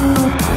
you.